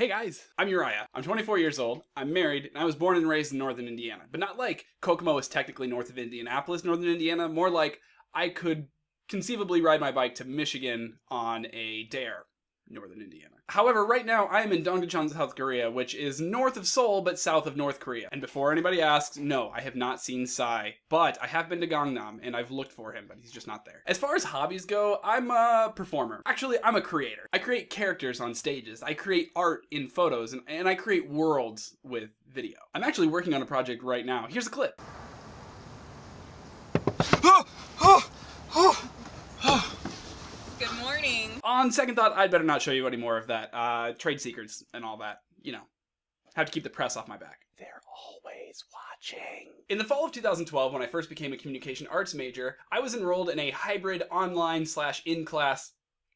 Hey guys, I'm Uriah. I'm 24 years old. I'm married, and I was born and raised in northern Indiana. But not like Kokomo is technically north of Indianapolis, northern Indiana. More like I could conceivably ride my bike to Michigan on a dare, northern Indiana. However, right now I am in Dongducheon, South Korea, which is north of Seoul but south of North Korea. And before anybody asks, no, I have not seen Psy, but I have been to Gangnam and I've looked for him, but he's just not there. As far as hobbies go, I'm a performer. Actually, I'm a creator. I create characters on stages. I create art in photos and, and I create worlds with video. I'm actually working on a project right now. Here's a clip. Good morning. On second thought, I'd better not show you any more of that. Uh, trade secrets and all that. You know, have to keep the press off my back. They're always watching. In the fall of 2012, when I first became a communication arts major, I was enrolled in a hybrid online slash in class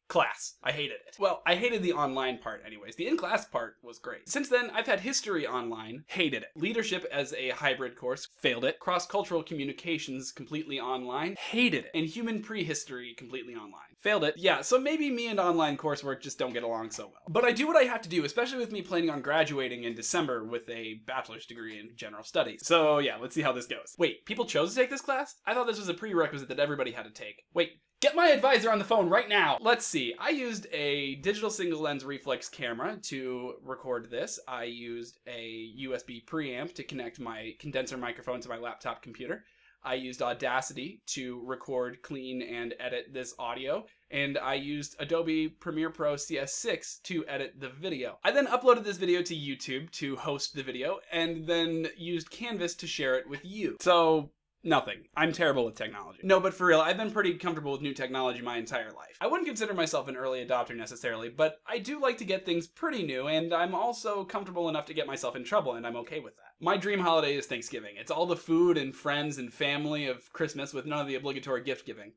class. I hated it. Well, I hated the online part anyways. The in-class part was great. Since then, I've had history online, hated it. Leadership as a hybrid course, failed it. Cross-cultural communications completely online, hated it. And human prehistory completely online, failed it. Yeah, so maybe me and online coursework just don't get along so well. But I do what I have to do, especially with me planning on graduating in December with a bachelor's degree in general studies. So yeah, let's see how this goes. Wait, people chose to take this class? I thought this was a prerequisite that everybody had to take. Wait, Get my advisor on the phone right now. Let's see. I used a digital single lens reflex camera to record this. I used a USB preamp to connect my condenser microphone to my laptop computer. I used Audacity to record, clean, and edit this audio, and I used Adobe Premiere Pro CS6 to edit the video. I then uploaded this video to YouTube to host the video, and then used Canvas to share it with you. So Nothing. I'm terrible with technology. No, but for real, I've been pretty comfortable with new technology my entire life. I wouldn't consider myself an early adopter necessarily, but I do like to get things pretty new, and I'm also comfortable enough to get myself in trouble, and I'm okay with that. My dream holiday is Thanksgiving. It's all the food and friends and family of Christmas with none of the obligatory gift giving.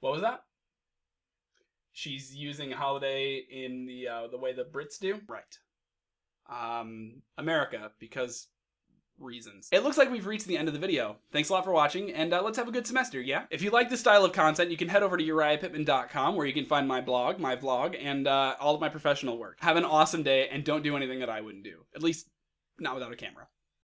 What was that? She's using holiday in the uh, the way the Brits do? Right. Um, America, because reasons. It looks like we've reached the end of the video. Thanks a lot for watching, and uh, let's have a good semester, yeah? If you like this style of content, you can head over to uriahpittman.com where you can find my blog, my vlog, and uh, all of my professional work. Have an awesome day, and don't do anything that I wouldn't do. At least, not without a camera.